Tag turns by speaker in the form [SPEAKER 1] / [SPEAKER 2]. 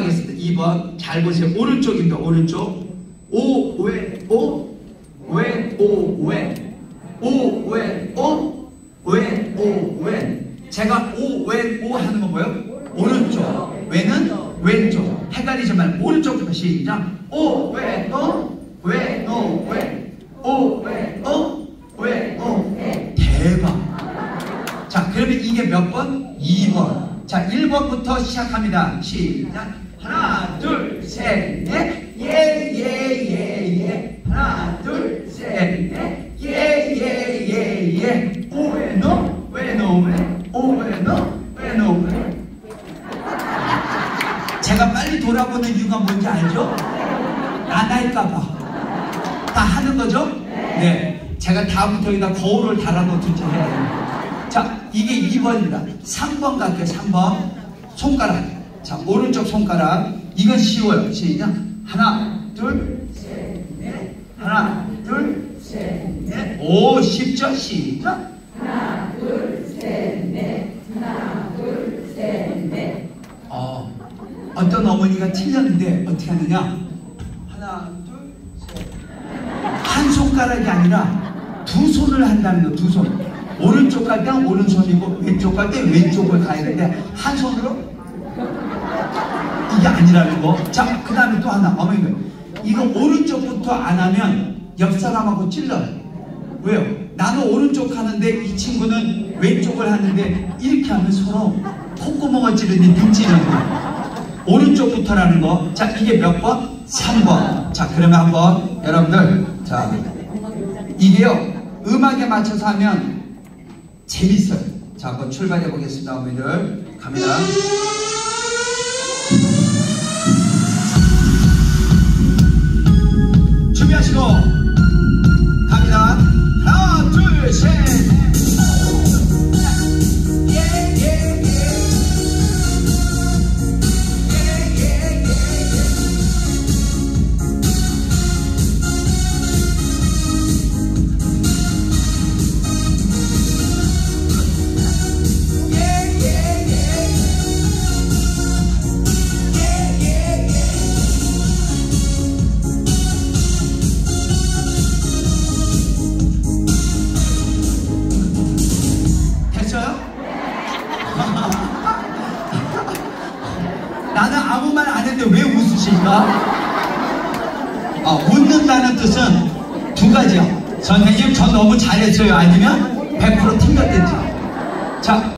[SPEAKER 1] 가겠습니다. 2번. 잘 보세요. 오른쪽입니다. 오른쪽. 오, 왜, 오, 왜, 오, 왜. 오, 왜, 오, 왜, 오, 왜. 제가 오, 왜, 오 하는 거 뭐예요? 오른쪽. 왜는 왼쪽. 헷갈리지 말고 오른쪽부터 시작. 오, 왜, 오, 왜, 오, 왜. 오, 왜, 오, 왜, 오. 대박. 자, 그러면 이게 몇 번? 2번. 자, 1번부터 시작합니다. 시작. 하나, 둘, 셋, 넷. 예, 예, 예, 예. 하나, 둘, 셋, 넷. 예, 예, 예, 예. 오, 왜, 너? 왜, 너, 왜? 제가 빨리 돌아보는 이유가 뭔지 알죠? 나날까봐. 다 하는 거죠? 네. 제가 다음부터 여기다 거울을 달아놓든지 해야 됩니다. 자, 이게 2번입니다. 3번 갈게요, 3번. 손가락. 자, 오른쪽 손가락. 이건 쉬워요. 시작. 하나, 둘, 셋, 넷. 하나, 둘, 셋, 넷. 오, 쉽죠? 시작. 하나, 둘, 셋, 넷. 하나, 둘, 셋, 넷. 어, 어떤 어머니가 틀렸는데 어떻게 하느냐? 하나, 둘, 셋. 한 손가락이 아니라 두 손을 한다는 거, 두 손. 오른쪽 갈때 오른손이고 왼쪽 갈 때 왼쪽을 가야 되는데 한 손으로 이게 아니라는 거. 자, 그 다음에 또 하나. 어머니가 이거 오른쪽부터 안 하면 옆 사람하고 찔러요. 왜요? 나는 오른쪽 하는데 이 친구는 왼쪽을 하는데 이렇게 하면 서로 콧구멍을 찌르니 눈 찌르는 거예요. 오른쪽부터라는 거. 자, 이게 몇 번? 3번. 자, 그러면 한번 여러분들 자, 이게요. 음악에 맞춰서 하면 재밌어요. 자, 한번 출발해 보겠습니다, 어머니들. 갑니다. México. 안 했는데 왜 웃으실까? 아, 웃는다는 뜻은 두 가지야. 선생님, 저 너무 잘했어요. 아니면 100% 틀렸든지. 자,